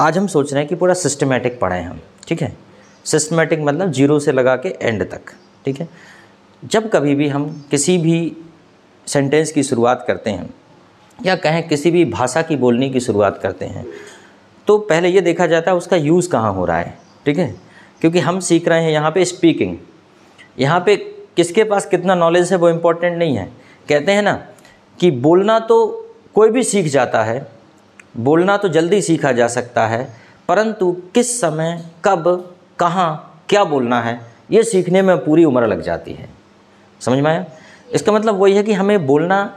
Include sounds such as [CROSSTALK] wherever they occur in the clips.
आज हम सोच रहे हैं कि पूरा सिस्टमेटिक पढ़ें हम, ठीक है? सिस्टमेटिक मतलब ज़ीरो से लगा के एंड तक, ठीक है? जब कभी भी हम किसी भी सेंटेंस की शुरुआत करते हैं, या कहें किसी भी भाषा की बोलने की शुरुआत करते हैं तो पहले ये देखा जाता है उसका यूज़ कहाँ हो रहा है, ठीक है? क्योंकि हम सीख रहे हैं यहाँ पे स्पीकिंग यहाँ पे किसके पास कितना नॉलेज है वो इम्पोर्टेंट नहीं है। कहते हैं ना कि बोलना तो कोई भी सीख जाता है बोलना तो जल्दी सीखा जा सकता है, परंतु किस समय, कब, कहाँ, क्या बोलना है, ये सीखने में पूरी उम्र लग जाती है। समझ में आया? इसका मतलब वही है कि हमें बोलना,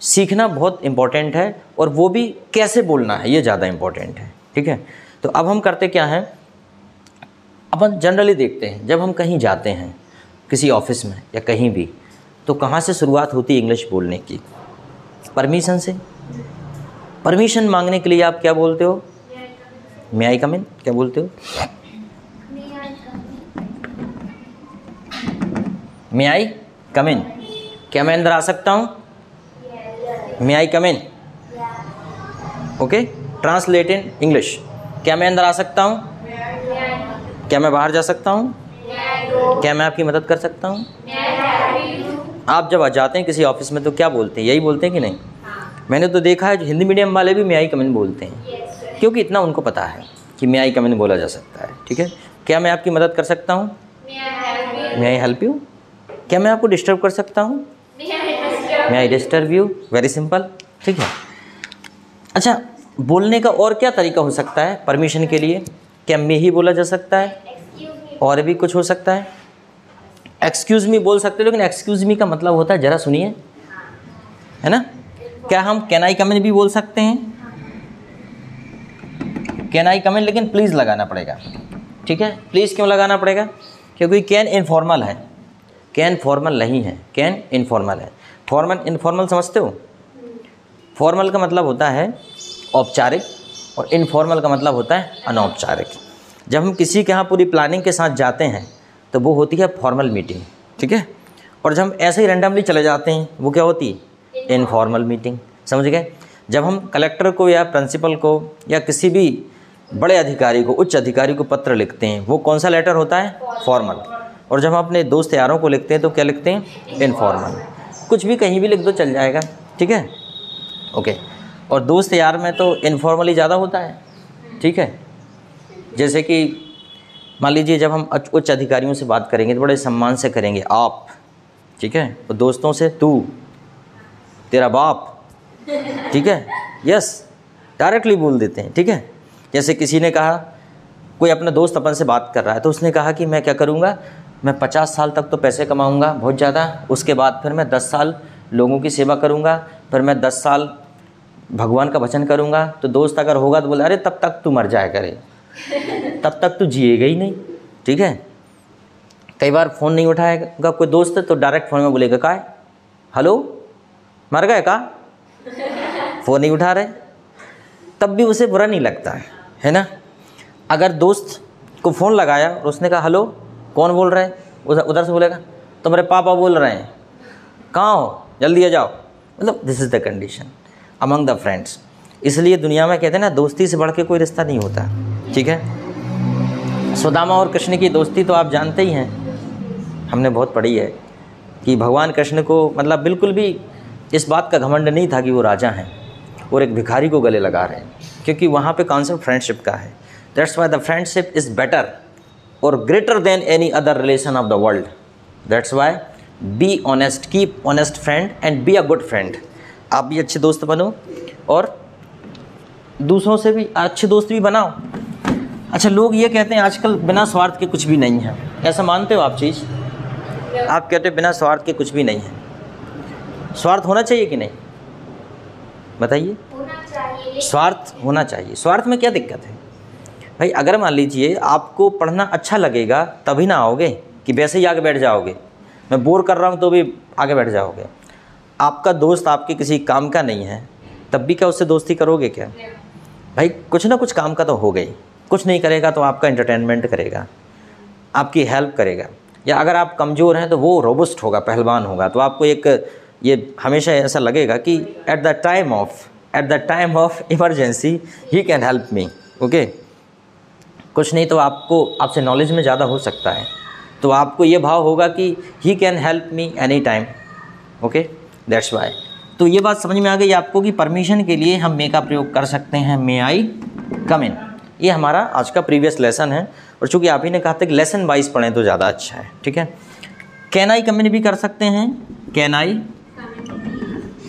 सीखना बहुत इंपॉर्टेंट है, और वो भी कैसे बोलना है, ये ज़्यादा इंपॉर्टेंट है, ठीक है? तो अब हम करते क्या हैं? अपन जनरली देखते हैं, जब हम कहीं जाते हैं, किसी ऑफ़िस में या कहीं भी तो कहाँ से शुरुआत होती है इंग्लिश बोलने की? परमिशन से? परमिशन मांगने के लिए आप क्या बोलते हो? मे आई कम इन क्या बोलते हो? मे आई कम इन क्या मैं अंदर आ सकता हूँ? May I come in okay translate in English क्या मैं अंदर आ सकता हूँ? क्या मैं बाहर जा सकता हूँ? क्या मैं आपकी मदद कर सकता हूँ? आप जब आ जाते हैं किसी ऑफ़िस में तो क्या बोलते हैं? यही बोलते हैं कि नहीं? मैंने तो देखा है जो हिंदी मीडियम वाले भी म्याई कमिन बोलते हैं। क्योंकि इतना उनको पता है कि म्याई कमिन बोला जा सकता है ठीक है? क्या मैं आपकी मदद कर सकता हूँ? मे आई हेल्प यू क्या मैं आपको डिस्टर्ब कर सकता हूँ? May I disturb you very simple ठीक है? अच्छा बोलने का और क्या तरीका हो सकता है परमिशन के लिए? क्या मे ही बोला जा सकता है? और भी कुछ हो सकता है? एक्सक्यूज़ मी बोल सकते हो लेकिन एक्सक्यूज़ मी का मतलब होता है ज़रा सुनिए। है ना? क्या हम कैन आई कमेंट भी बोल सकते हैं? कैन आई कमेंट लेकिन प्लीज़ लगाना पड़ेगा। ठीक है? प्लीज़ क्यों लगाना पड़ेगा? क्योंकि कैन इनफॉर्मल है। कैन फॉर्मल नहीं है। कैन इनफॉर्मल है। फॉर्मल इनफॉर्मल समझते हो? फॉर्मल का मतलब होता है औपचारिक और इनफॉर्मल का मतलब होता है अनौपचारिक। जब हम किसी के यहाँ पूरी प्लानिंग के साथ जाते हैं तो वो होती है फॉर्मल मीटिंग ठीक है? और जब हम ऐसे ही रैंडमली चले जाते हैं, वो क्या होती है? इनफॉर्मल मीटिंग समझ गए? जब हम कलेक्टर को या प्रिंसिपल को या किसी भी बड़े अधिकारी को, उच्च अधिकारी को पत्र लिखते हैं, वो कौन सा लेटर होता है? फॉर्मल और जब हम अपने दोस्त यारों को लिखते हैं तो क्या लिखते हैं? इनफॉर्मल कुछ भी कहीं भी लिख दो, चल जाएगा। ठीक है? ओके और दोस्त यार में तो इनफॉर्मली ज़्यादा होता है। ठीक है? जैसे कि मान लीजिए, जब हम उच्च अधिकारियों से बात करेंगे तो बड़े सम्मान से करेंगे, आप। ठीक है? और दोस्तों से तू। तेरा बाप। ठीक है? यस डायरेक्टली बोल देते हैं, ठीक है? जैसे किसी ने कहा, कोई अपना दोस्त अपन से बात कर रहा है तो उसने कहा कि मैं क्या करूँगा? मैं पचास साल तक तो पैसे कमाऊँगा, बहुत ज़्यादा। उसके बाद फिर मैं दस साल लोगों की सेवा करूँगा, फिर मैं दस साल भगवान का भजन करूँगा। तो दोस्त अगर होगा तो बोले, अरे, तब तक तू मर जाया करे। तब तक तू जिएगा ही नहीं। ठीक है? कई बार फ़ोन नहीं उठाएगा कोई दोस्त तो डायरेक्ट फ़ोन में बोलेगा का है? हेलो? मर गए का फ़ोन नहीं उठा रहे। तब भी उसे बुरा नहीं लगता है है ना? अगर दोस्त को फ़ोन लगाया और उसने कहा, हेलो, कौन बोल रहा है? उधर उधर से बोलेगा तो मेरे पापा बोल रहे हैं। कहाँ हो? जल्दी आ जाओ। मतलब this is the condition among the friends इसलिए दुनिया में कहते हैं ना, दोस्ती से बढ़ के कोई रिश्ता नहीं होता, ठीक है? सुदामा और कृष्ण की दोस्ती तो आप जानते ही हैं। हमने बहुत पढ़ी है कि भगवान कृष्ण को मतलब बिल्कुल भी इस बात का घमंड नहीं था कि वो राजा हैं और एक भिखारी को गले लगा रहे हैं क्योंकि वहाँ पे कॉन्सेप्ट फ्रेंडशिप का है। That's why the friendship is better और greater than any other relation of the world that's why be honest keep honest friend and be a good friend आप भी अच्छे दोस्त बनो और दूसरों से भी अच्छे दोस्त भी बनाओ। अच्छा लोग ये कहते हैं आजकल बिना स्वार्थ के कुछ भी नहीं है। ऐसा मानते हो आप चीज़? आप कहते हो बिना स्वार्थ के कुछ भी नहीं है। स्वार्थ होना चाहिए कि नहीं? बताइए। स्वार्थ होना चाहिए। स्वार्थ में क्या दिक्कत है? भाई अगर मान लीजिए आपको पढ़ना अच्छा लगेगा तभी ना आओगे कि वैसे ही आगे बैठ जाओगे। मैं बोर कर रहा हूँ तो भी आगे बैठ जाओगे। आपका दोस्त आपके किसी काम का नहीं है तब भी क्या उससे दोस्ती करोगे क्या? भाई कुछ ना कुछ काम का तो हो। गई कुछ नहीं करेगा तो आपका इंटरटेनमेंट करेगा आपकी हेल्प करेगा। या अगर आप कमज़ोर हैं तो वो रोबस्ट होगा पहलवान होगा। तो आपको एक ये हमेशा ऐसा लगेगा कि at the time of at the time of emergency he can help me okay कुछ नहीं तो आपको, आपसे नॉलेज में ज़्यादा हो सकता है। तो आपको ये भाव होगा कि he can help me any time okay that's why तो ये बात समझ में आ गई आपको कि परमिशन के लिए हम मे का प्रयोग कर सकते हैं मे आई कम इन ये हमारा आज का प्रीवियस लेसन है, और चूँकि आप ही ने कहा था कि लेसन वाइज पढ़ें तो ज़्यादा अच्छा है, ठीक है? कैन आई कम इन भी कर सकते हैं? Can I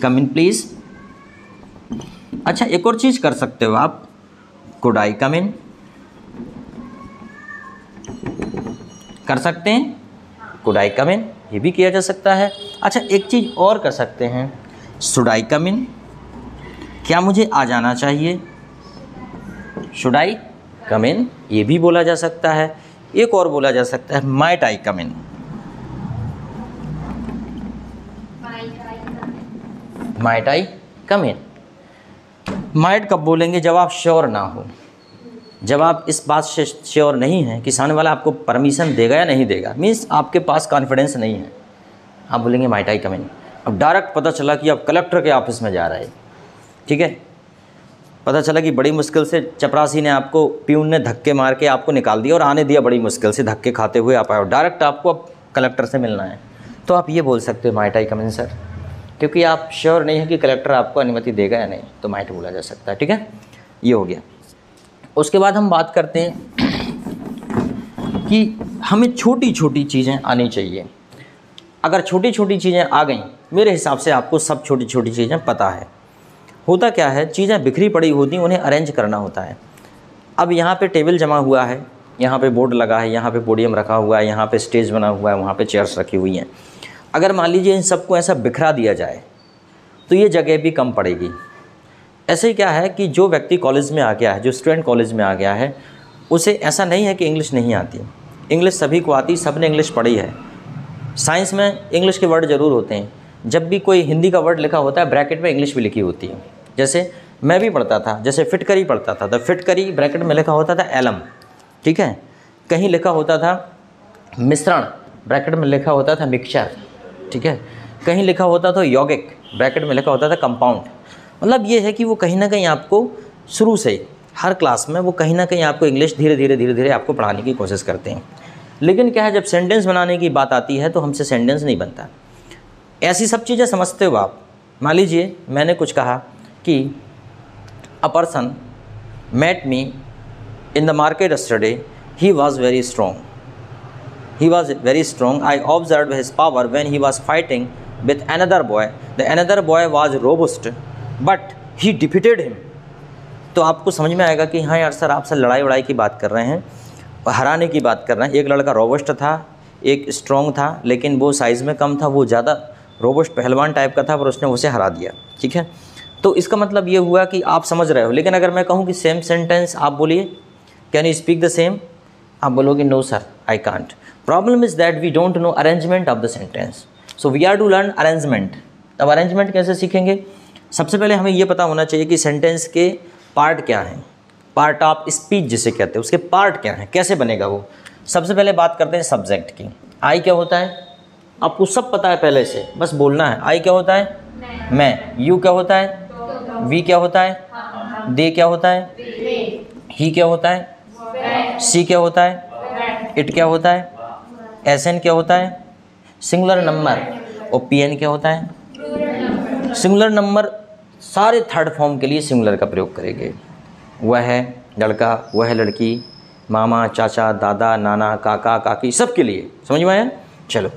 come in please अच्छा एक और चीज़ कर सकते हो आप। कुड आई कम इन कर सकते हैं। कुड आई कम इन ये भी किया जा सकता है। अच्छा एक चीज़ और कर सकते हैं। शुड आई कम इन क्या मुझे आ जाना चाहिए? शुड आई कम इन ये भी बोला जा सकता है। एक और बोला जा सकता है। Might I come in might I come in might कब बोलेंगे जब आप श्योर ना हो? जब आप इस बात से श्योर नहीं हैं कि सामने वाला आपको परमिशन देगा या नहीं देगा मीन्स आपके पास कॉन्फिडेंस नहीं है। आप बोलेंगे माइट आई कम इन अब डायरेक्ट पता चला कि आप कलेक्टर के ऑफ़िस में जा रहे हैं। ठीक है? पता चला कि बड़ी मुश्किल से चपरासी ने आपको, प्यून ने धक्के मार के आपको निकाल दिया और आने दिया बड़ी मुश्किल से धक्के खाते हुए आप आए डायरेक्ट आपको अब कलेक्टर से मिलना है। तो आप ये बोल सकते हो माइट आई कमिन सर क्योंकि आप श्योर नहीं है कि कलेक्टर आपको अनुमति देगा या नहीं तो माइट बोला जा सकता है, ठीक है? ये हो गया। उसके बाद हम बात करते हैं कि हमें छोटी छोटी चीज़ें आनी चाहिए। अगर छोटी छोटी चीज़ें आ गई, मेरे हिसाब से आपको सब छोटी छोटी चीज़ें पता है। होता क्या है, चीज़ें बिखरी पड़ी होती उन्हें अरेंज करना होता है। अब यहाँ पे टेबल जमा हुआ है, यहाँ पे बोर्ड लगा है, यहाँ पे पोडियम रखा हुआ है, यहाँ पे स्टेज बना हुआ है, वहाँ पे चेयर्स रखी हुई हैं। अगर मान लीजिए इन सबको ऐसा बिखरा दिया जाए तो ये जगह भी कम पड़ेगी। ऐसे ही क्या है कि जो व्यक्ति कॉलेज में आ गया है, जो स्टूडेंट कॉलेज में आ गया है, उसे ऐसा नहीं है कि इंग्लिश नहीं आती। इंग्लिश सभी को आती सबने इंग्लिश पढ़ी है। साइंस में इंग्लिश के वर्ड ज़रूर होते हैं। जब भी कोई हिंदी का वर्ड लिखा होता है, ब्रैकेट में इंग्लिश भी लिखी होती है। जैसे मैं भी पढ़ता था, जैसे फिटकरी पढ़ता था तो फिटकरी ब्रैकेट में लिखा होता था एलम, ठीक है? कहीं लिखा होता था मिश्रण, ब्रैकेट में लिखा होता था मिक्सचर। ठीक है? कहीं लिखा होता था यौगिक, ब्रैकेट में लिखा होता था कंपाउंड मतलब ये है कि वो कहीं ना कहीं आपको शुरू से हर क्लास में वो कहीं ना कहीं आपको इंग्लिश धीरे धीरे धीरे धीरे आपको पढ़ाने की कोशिश करते हैं। लेकिन क्या है, जब सेंटेंस बनाने की बात आती है तो हमसे सेंटेंस नहीं बनता। ऐसी सब चीज़ें समझते हो आप। मान लीजिए, मैंने कुछ कहा कि a person met me in the market yesterday he was very strong he was very strong. I observed his power when he was fighting with another boy. The another boy was robust, but he defeated him. तो आपको समझ में आएगा कि हाँ यार sir, आप sir लड़ाई वड़ाई की बात कर रहे हैं, हराने की बात कर रहे हैं। एक लड़का रोबस्ट था, एक स्ट्रॉन्ग था, लेकिन वो साइज़ में कम था, वो ज़्यादा रोबस्ट पहलवान टाइप का था, पर उसने उसे हरा दिया, ठीक है? तो इसका मतलब ये हुआ कि आप समझ रहे हो। लेकिन अगर मैं कहूँ कि सेम सेंटेंस आप बोलिए can you speak the same आप बोलोगे no sir I can't problem is that we don't know arrangement of the sentence so we are to learn arrangement अब अरेंजमेंट कैसे सीखेंगे? सबसे पहले हमें ये पता होना चाहिए कि सेंटेंस के पार्ट क्या हैं। पार्ट ऑफ़ स्पीच जिसे कहते हैं उसके पार्ट क्या हैं? कैसे बनेगा वो? सबसे पहले बात करते हैं सब्जेक्ट की। आई क्या होता है? आपको सब पता है पहले से बस बोलना है। आई क्या होता है? मैं। यू क्या होता है? वी क्या होता है? दे क्या होता है? ही क्या होता है? सी क्या होता है? इट क्या होता है? एस एन क्या होता है? सिंगुलर नंबर और पी एन क्या होता है? सिंगुलर नंबर सारे थर्ड फॉर्म के लिए सिंगुलर का प्रयोग करेंगे। वह है लड़का वह है लड़की मामा चाचा दादा नाना काका काकी सब के लिए। समझ में आया? चलो।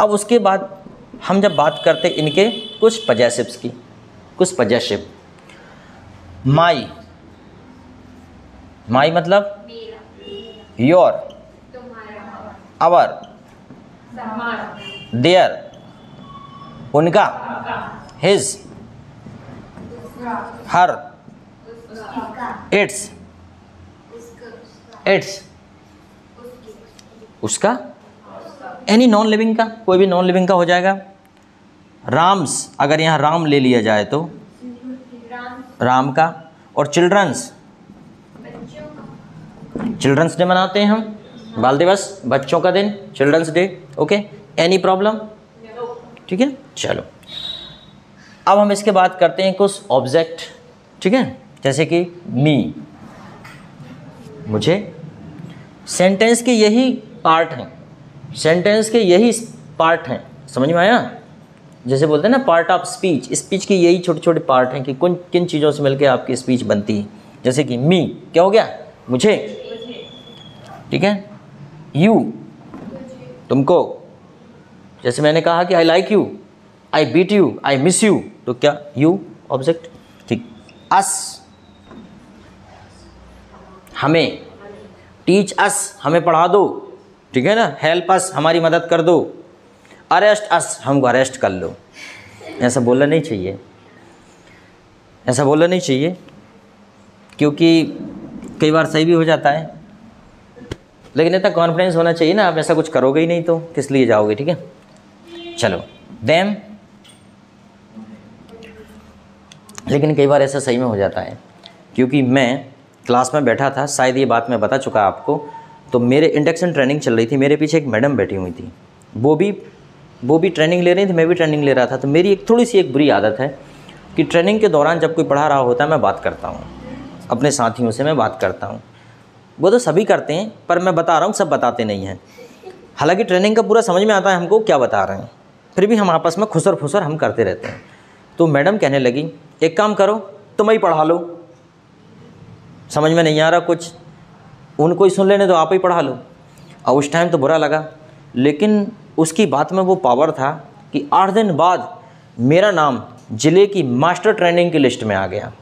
अब उसके बाद हम जब बात करते इनके कुछ पजेसिप्स की कुछ पजेसिप माई। माई मतलब? योर अवर देयर उनका हिज हर इट्स इट्स उसका एनी नॉन लिविंग का कोई भी नॉन लिविंग का हो जाएगा राम्स अगर यहाँ राम ले लिया जाए तो राम का और चिल्ड्रंस चिल्ड्रंस डे मनाते हैं हम बाल दिवस, बच्चों का दिन children's day okay any problem ठीक है? चलो। अब हम इसके बात करते हैं कुछ ऑब्जेक्ट ठीक है? जैसे कि मी मुझे सेंटेंस के यही पार्ट हैं। सेंटेंस के यही पार्ट हैं। समझ में आया? जैसे बोलते हैं ना पार्ट ऑफ़ स्पीच स्पीच के यही छोटे छोटे पार्ट हैं कि कौन, किन चीज़ों से मिलकर आपकी स्पीच बनती है। जैसे कि मी क्या हो गया? मुझे। ठीक है? यू तुमको। जैसे मैंने कहा कि I like you I beat you I miss you तो क्या यू ऑब्जेक्ट ठीक। अस हमें। टीच अस हमें पढ़ा दो। ठीक है ना? हेल्प अस हमारी मदद कर दो। अरेस्ट अस हमको अरेस्ट कर लो। ऐसा बोलना नहीं चाहिए। ऐसा बोलना नहीं चाहिए। क्योंकि कई बार सही भी हो जाता है। लेकिन इतना कॉन्फिडेंस होना चाहिए ना, आप ऐसा कुछ करोगे ही नहीं तो किस लिए जाओगे, ठीक है? चलो देम लेकिन कई बार ऐसा सही में हो जाता है, क्योंकि मैं क्लास में बैठा था, शायद ये बात मैं बता चुका आपको तो मेरे इंडक्शन ट्रेनिंग चल रही थी, मेरे पीछे एक मैडम बैठी हुई थी, वो भी वो भी ट्रेनिंग ले रही थी, मैं भी ट्रेनिंग ले रहा था तो मेरी एक थोड़ी सी एक बुरी आदत है कि ट्रेनिंग के दौरान जब कोई पढ़ा रहा होता है, मैं बात करता हूँ, अपने साथियों से मैं बात करता हूँ वो तो सभी करते हैं, पर मैं बता रहा हूँ, सब बताते नहीं हैं। हालाँकि ट्रेनिंग का पूरा समझ में आता है हमको क्या बता रहे हैं। फिर भी हम आपस में खुसर फुसर हम करते रहते हैं। तो मैडम कहने लगी, एक काम करो, तुम ही पढ़ा लो। समझ में नहीं आ रहा कुछ। उनको ही सुन लेने तो आप ही पढ़ा लो। और उस टाइम तो बुरा लगा। लेकिन उसकी बात में वो पावर था कि आठ दिन बाद मेरा नाम ज़िले की मास्टर ट्रेनिंग की लिस्ट में आ गया।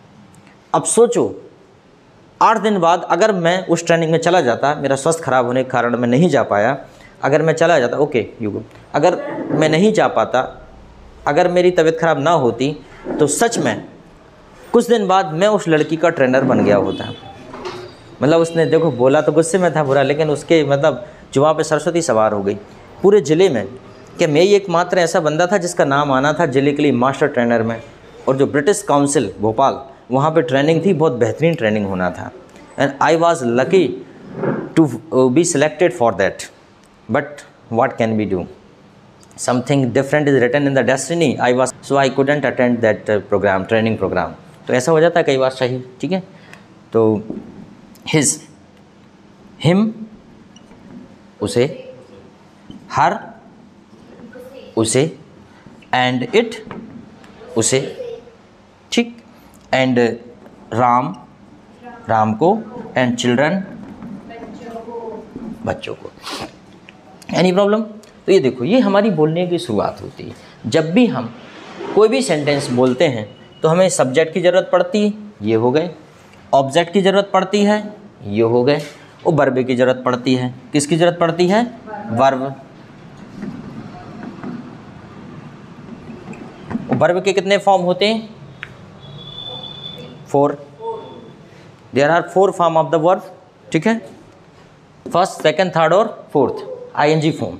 अब सोचो आठ दिन बाद अगर मैं उस ट्रेनिंग में चला जाता, मेरा स्वास्थ्य खराब होने के कारण मैं नहीं जा पाया, अगर मैं चला जाता ओके यू अगर मैं नहीं जा पाता, अगर मेरी तबीयत ख़राब ना होती तो सच में, कुछ दिन बाद मैं उस लड़की का ट्रेनर बन गया होता। मतलब उसने, देखो, बोला तो गुस्से में था बुरा, लेकिन उसके मतलब जुआ पे सरस्वती सवार हो गई। पूरे ज़िले में, कि मैं ही एकमात्र ऐसा बंदा था जिसका नाम आना था ज़िले के लिए मास्टर ट्रेनर में, और जो ब्रिटिश काउंसिल भोपाल वहाँ पे ट्रेनिंग थी, बहुत बेहतरीन ट्रेनिंग होना था। And I was lucky to be selected for that but what can be do something different is written in the destiny I was so I couldn't attend that program training program तो ऐसा हो जाता है, कई बार सही, ठीक है? तो हिज हिम उसे हर उसे एंड इट उसे एंड राम राम को एंड चिल्ड्रन बच्चों को। एनी प्रॉब्लम तो ये देखो, ये हमारी बोलने की शुरुआत होती है। जब भी हम कोई भी सेंटेंस बोलते हैं तो हमें सब्जेक्ट की ज़रूरत पड़ती है, ये हो गए। ऑब्जेक्ट की ज़रूरत पड़ती है, ये हो गए। और बर्ब की ज़रूरत पड़ती है, किसकी ज़रूरत पड़ती है? वर्ब वर्ब के कितने फॉर्म होते हैं? Four there are four form of the verb ठीक है? फ़र्स्ट सेकंड थर्ड और फोर्थ आईएनजी फॉर्म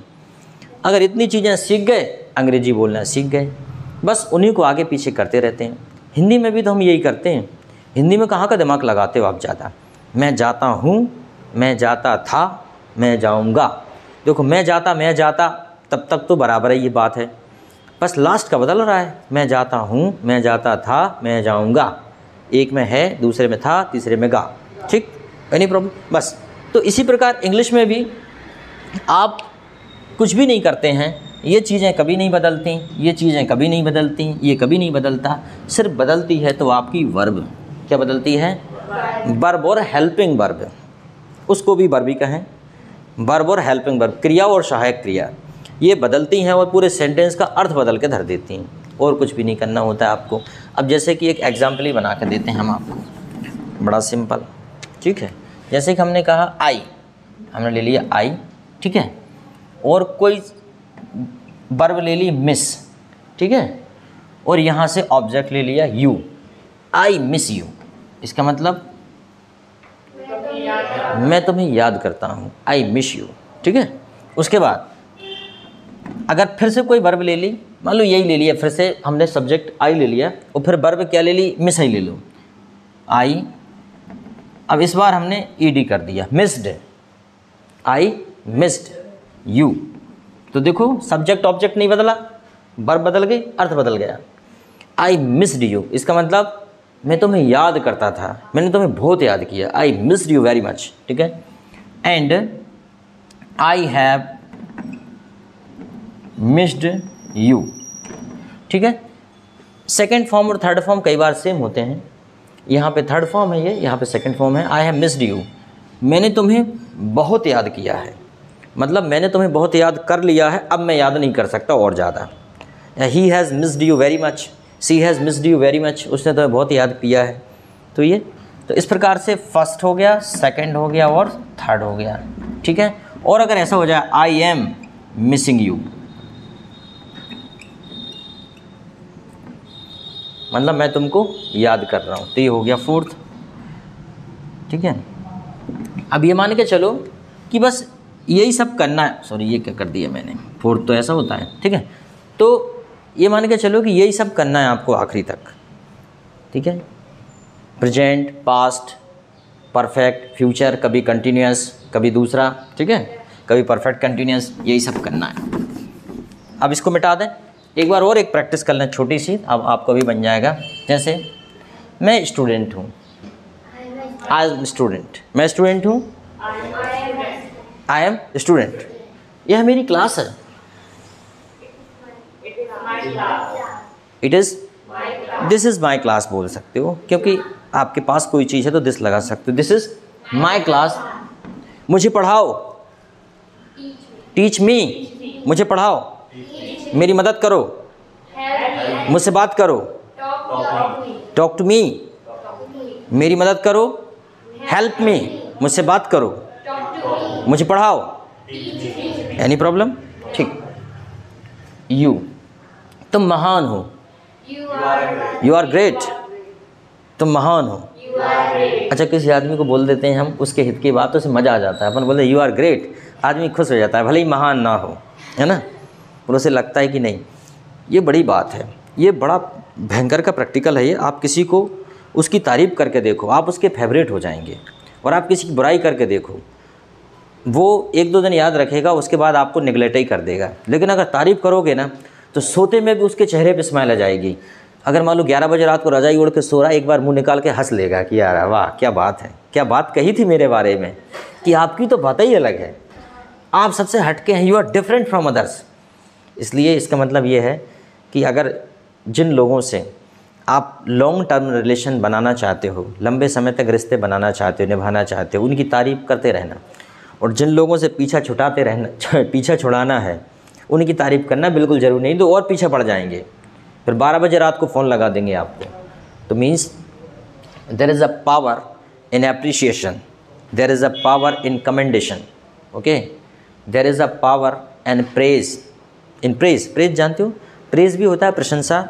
अगर इतनी चीज़ें सीख गए, अंग्रेज़ी बोलना सीख गए। बस उन्हीं को आगे पीछे करते रहते हैं। हिंदी में भी तो हम यही करते हैं। हिंदी में कहाँ का दिमाग लगाते हो आप ज़्यादा? मैं जाता हूँ, मैं जाता था, मैं जाऊँगा। देखो, मैं जाता मैं जाता, तब तक तो बराबर है, ये बात है। बस लास्ट का बदल रहा है। मैं जाता हूँ, मैं जाता था, मैं जाऊँगा। एक में है, दूसरे में था, तीसरे में गा। ठीक? एनी प्रॉब्लम बस। तो इसी प्रकार इंग्लिश में भी आप कुछ भी नहीं करते हैं, ये चीज़ें कभी नहीं बदलती, ये चीज़ें कभी नहीं बदलती, ये कभी नहीं बदलता, सिर्फ़ बदलती है तो आपकी वर्ब क्या बदलती है? वर्ब और हेल्पिंग वर्ब उसको भी वर्ब ही कहें। वर्ब और हेल्पिंग वर्ब क्रिया और सहायक क्रिया। ये बदलती हैं और पूरे सेंटेंस का अर्थ बदल के धर देती हैं। और कुछ भी नहीं करना होता है आपको। अब जैसे कि एक एग्ज़ाम्पल ही बना कर देते हैं हम आपको। बड़ा सिंपल ठीक है? जैसे कि हमने कहा आई हमने ले लिया आई ठीक है? और कोई बर्ब ले ली मिस ठीक है? और यहाँ से ऑब्जेक्ट ले लिया यू आई मिस यू इसका मतलब मैं तुम्हें याद करता हूँ आई मिस यू ठीक है? उसके बाद, अगर फिर से कोई वर्ब ले ली मान लो यही ले लिया, फिर से हमने सब्जेक्ट आई ले लिया, और फिर बर्ब क्या ले ली? मिस आई ले लो। आई अब इस बार हमने ई डी कर दिया। मिस्ड आई मिस्ड यू तो देखो सब्जेक्ट ऑब्जेक्ट नहीं बदला बर्ब बदल गई, अर्थ बदल गया। आई मिस्ड यू इसका मतलब मैं तुम्हें याद करता था, मैंने तुम्हें बहुत याद किया। I missed you very much ठीक है? And I have missed you. ठीक है? सेकेंड फॉर्म और थर्ड फॉर्म कई बार सेम होते हैं। यहाँ पे थर्ड फॉर्म है ये, यहाँ पे सेकेंड फॉर्म है। आई हैव मिस्ड यू मैंने तुम्हें बहुत याद किया है। मतलब मैंने तुम्हें बहुत याद कर लिया है, अब मैं याद नहीं कर सकता और ज़्यादा। He has missed you very much she has missed you very much उसने तुम्हें बहुत याद किया है। तो ये तो इस प्रकार से फ़र्स्ट हो गया सेकंड हो गया और थर्ड हो गया। ठीक है? और अगर ऐसा हो जाए आई एम मिसिंग यू मतलब मैं तुमको याद कर रहा हूँ। तो ये हो गया फोर्थ। ठीक है? अब ये मान के चलो कि बस यही सब करना है। सॉरी ये क्या कर दिया मैंने? फोर्थ तो ऐसा होता है। ठीक है? तो ये मान के चलो कि यही सब करना है आपको आखिरी तक। ठीक है? प्रेजेंट पास्ट परफेक्ट फ्यूचर कभी कंटिन्यूस कभी दूसरा। ठीक है? कभी परफेक्ट कंटिन्यूस यही सब करना है। अब इसको मिटा दें। एक बार और एक प्रैक्टिस कर लें, छोटी सी, अब आपको भी बन जाएगा। जैसे, मैं स्टूडेंट हूँ। आई एम स्टूडेंट मैं स्टूडेंट हूँ। आई एम स्टूडेंट यह मेरी क्लास है। It is this is my class बोल सकते हो, क्योंकि आपके पास कोई चीज़ है तो दिस लगा सकते हो। दिस इज़ माई क्लास मुझे पढ़ाओ। टीच मी मुझे पढ़ाओ। मेरी मदद करो। मुझसे बात करो। टॉक टू मी मेरी मदद करो। हेल्प मी मुझसे बात करो। मुझे पढ़ाओ। एनी प्रॉब्लम ठीक। यू तुम महान हो। यू आर ग्रेट तुम महान हो। अच्छा किसी आदमी को बोल देते हैं हम, उसके हित की बात तो उसे मज़ा आ जाता है। अपन बोलते यू आर ग्रेट आदमी खुश हो जाता है, भले ही महान ना हो। है ना? उसे लगता है कि नहीं। ये बड़ी बात है। ये बड़ा भयंकर का प्रैक्टिकल है ये। आप किसी को उसकी तारीफ़ करके देखो। आप उसके फेवरेट हो जाएँगे और आप किसी की बुराई करके देखो। वो एक दो दिन याद रखेगा, उसके बाद आपको निगलेक्ट ही कर देगा। लेकिन अगर तारीफ़ करोगे ना तो सोते में भी उसके चेहरे पे स्माइल आ जाएगी। अगर मान लो ग्यारह बजे रात को रजाई उड़ के सो रहा है, एक बार मुँह निकाल के हंस लेगा कि यार वाह, क्या बात है। क्या बात कही थी मेरे बारे में कि आपकी तो बात ही अलग है। आप सबसे हटके हैं। You are different from others इसलिए इसका मतलब ये है कि अगर जिन लोगों से आप लॉन्ग टर्म रिलेशन बनाना चाहते हो, लंबे समय तक रिश्ते बनाना चाहते हो, निभाना चाहते हो, उनकी तारीफ़ करते रहना और जिन लोगों से पीछा छुटाते रहना, [LAUGHS] पीछा छुड़ाना है, उनकी तारीफ़ करना बिल्कुल ज़रूरी नहीं तो और पीछे पड़ जाएँगे। फिर बारह बजे रात को फ़ोन लगा देंगे आपको। तो means there is a power in appreciation there is a power in commendation okay there is a power and praise in praise praise जानते हो? प्रेज भी होता है प्रशंसा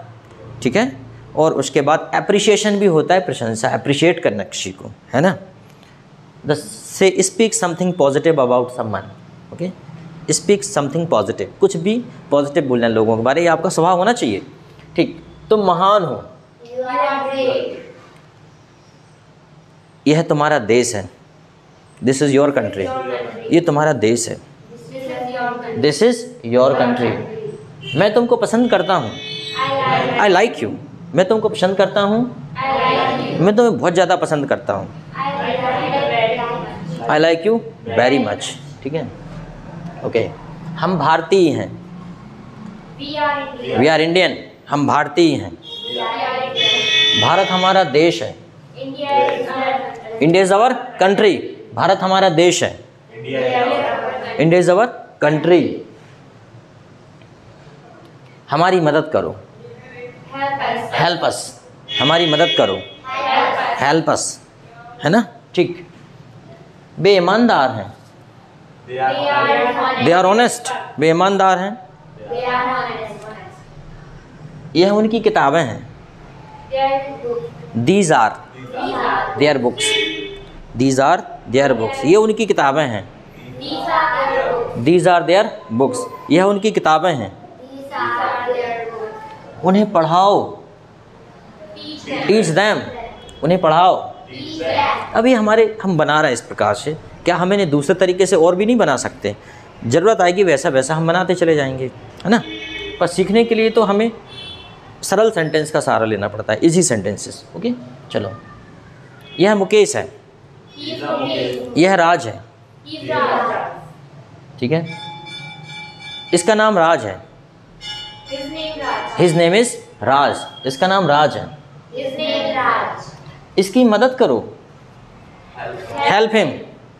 ठीक है? और उसके बाद अप्रिशिएशन भी होता है प्रशंसा अप्रिशिएट करना किसी को है ना? The say speak something positive about someone okay speak something positive कुछ भी पॉजिटिव बोलना लोगों के बारे में आपका स्वभाव होना चाहिए ठीक? तुम महान हो। यह तुम्हारा देश है। दिस इज़ योर कंट्री ये तुम्हारा देश है। दिस इज़ योर कंट्री मैं तुमको पसंद करता हूँ। आई लाइक यू मैं तुमको पसंद करता हूँ। मैं तुम्हें बहुत ज़्यादा पसंद करता हूँ। I like you very much ठीक है? ओके हम भारतीय हैं। वी आर इंडियन हम भारतीय हैं। भारत हमारा देश है। India is our country Bharat हमारा देश है। इंडिया इज़ अवर कंट्री हमारी मदद करो। हेल्प अस हमारी मदद करो। हेल्प अस है ना? ठीक। बेईमानदार हैं। दे आर ऑनेस्ट बेईमानदार हैं। यह उनकी किताबें हैं। These are their books these are their books ये उनकी किताबें हैं। दीज आर देयर बुक्स यह उनकी किताबें हैं। उन्हें पढ़ाओ। टीच दैम उन्हें पढ़ाओ। अभी हमारे हम बना रहे हैं इस प्रकार से। क्या हम इन्हें दूसरे तरीके से और भी नहीं बना सकते? ज़रूरत आएगी वैसा वैसा हम बनाते चले जाएँगे है ना? पर सीखने के लिए तो हमें सरल सेंटेंस का सहारा लेना पड़ता है इजी सेंटेंसेस ओके चलो। यह मुकेश है। यह राज है। ठीक है? इसका नाम राज है. हिज नेम इज़ राज इसका नाम राज है His name Raj. इसकी मदद करो हेल्प हिम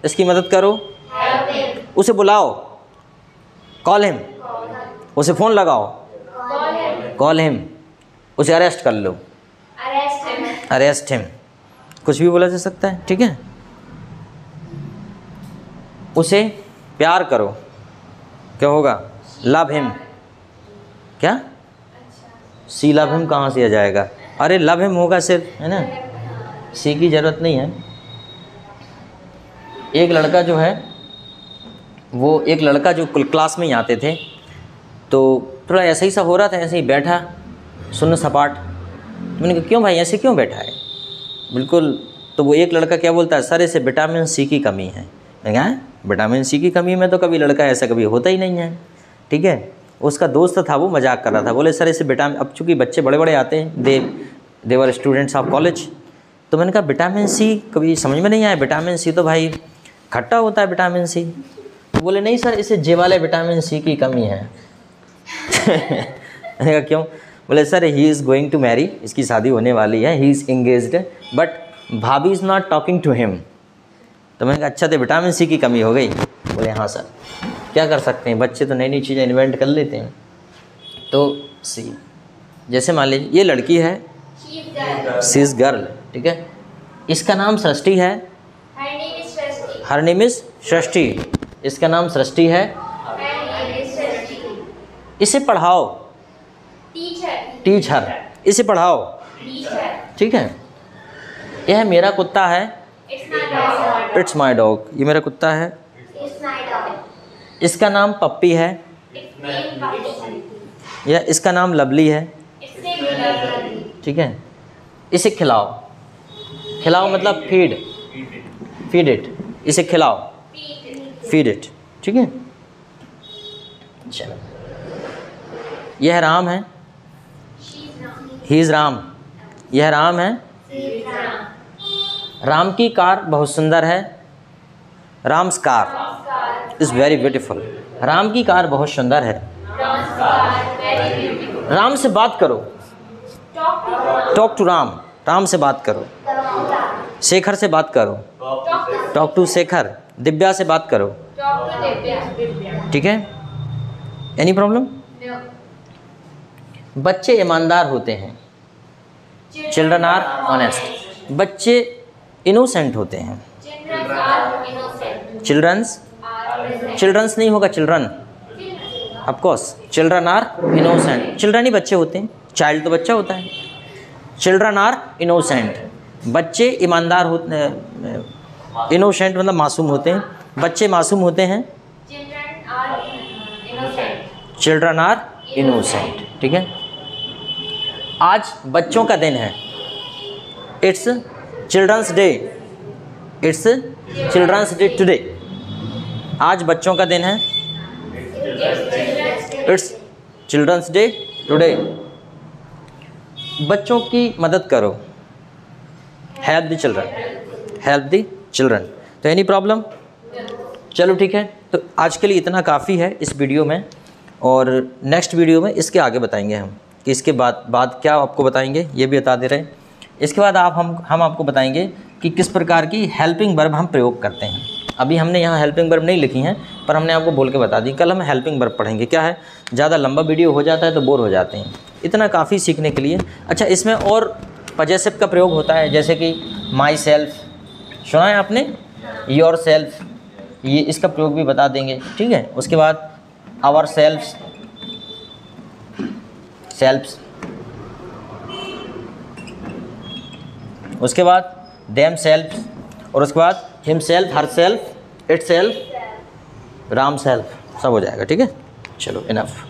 इसकी मदद करो Help him. उसे बुलाओ कॉल हिम उसे फ़ोन लगाओ कॉल हिम उसे अरेस्ट कर लो अरेस्ट हिम कुछ भी बोला जा सकता है ठीक है उसे प्यार करो क्या होगा लव हिम क्या सी लव हिम कहाँ से आ जाएगा? अरे लव हिम होगा सिर्फ़, है ना? सी की ज़रूरत नहीं है। एक लड़का जो है, वो एक लड़का जो क्लास में ही आते थे तो थोड़ा ऐसा ही सा हो रहा था, ऐसे ही बैठा, सुन्न सपाट। मैंने कहा, क्यों भाई, ऐसे क्यों बैठा है? बिल्कुल तो वो एक लड़का क्या बोलता है, सर ऐसे विटामिन सी की कमी है। कहा विटामिन सी की कमी में तो कभी लड़का ऐसा कभी होता ही नहीं है। ठीक है? उसका दोस्त था, वो मज़ाक कर रहा था। बोले, सर, इसे विटामिन अब चूँकि बच्चे बड़े बड़े आते हैं, they they were students of college तो मैंने कहा विटामिन सी कभी समझ में नहीं आया विटामिन सी तो भाई खट्टा होता है विटामिन सी तो बोले, नहीं सर, इसे जे वाले विटामिन सी की कमी है। [LAUGHS] मैंने कहा, क्यों? बोले, sir he is going to marry इसकी शादी होने वाली है he is engaged but bhabhi is not talking to him तो मैंने कहा अच्छा तो विटामिन सी की कमी हो गई? बोले हाँ सर क्या कर सकते हैं बच्चे तो नई नई चीज़ें इन्वेंट कर लेते हैं तो सी जैसे मान लीजिए ये लड़की है She's girl. C is girl ठीक है इसका नाम सृष्टि है. हर नेम इज़ सृष्टि इसका नाम सृष्टि है. इसे पढ़ाओ टीचर इसे पढ़ाओ ठीक है यह मेरा कुत्ता है. इट्स माई डॉग ये मेरा कुत्ता है. इसका नाम पप्पी है। या इसका नाम लवली है. ठीक है। इसे खिलाओ। खिलाओ मतलब फ़ीड फ़ीड इट इसे खिलाओ। फ़ीड इट ठीक है। चलो। यह राम है। ही इज़ राम यह राम है। राम की कार बहुत सुंदर है। Ram's car. Is very beautiful Ram की कार बहुत सुंदर है. राम से बात करो. टॉक टू राम राम से बात करो शेखर से बात करो टॉक टू शेखर दिव्या से बात करो. ठीक है एनी प्रॉब्लम बच्चे ईमानदार होते हैं चिल्ड्रन आर ऑनेस्ट बच्चे इनोसेंट होते हैं. चिल्ड्रंस. चिल्ड्रंस नहीं होगा children of course children are innocent children ही बच्चे होते हैं. चाइल्ड तो बच्चा होता है. चिल्ड्रन आर इनोसेंट बच्चे ईमानदार होते हैं इनोसेंट मतलब मासूम होते हैं. बच्चे मासूम होते हैं. चिल्ड्रन आर इनोसेंट ठीक है? आज बच्चों का दिन है. It's children's day it's children's day today आज बच्चों का दिन है। इट्स चिल्ड्रंस डे टुडे बच्चों की मदद करो। Help the children help the children तो एनी प्रॉब्लम चलो ठीक है। तो आज के लिए इतना काफ़ी है इस वीडियो में। और नेक्स्ट वीडियो में इसके आगे बताएँगे हम कि इसके बाद बाद क्या आपको बताएँगे, ये भी बता दे रहे हैं। इसके बाद आप हम हम आपको बताएँगे कि किस प्रकार की हेल्पिंग वर्ब हम प्रयोग करते हैं। अभी हमने यहाँ हेल्पिंग वर्ब नहीं लिखी हैं, पर हमने आपको बोल के बता दी। कल हम हेल्पिंग वर्ब पढ़ेंगे। क्या है? ज़्यादा लंबा वीडियो हो जाता है तो बोर हो जाते हैं। इतना काफ़ी सीखने के लिए। अच्छा इसमें और पजेसिव का प्रयोग होता है, जैसे कि माई सेल्फ सुना है आपने? योर सेल्फ ये इसका प्रयोग भी बता देंगे। ठीक है? उसके बाद आवर सेल्फ सेल्फ्स उसके बाद देम सेल्फ और उसके बाद himself herself itself Ram self सब हो जाएगा, ठीक है? चलो इनफ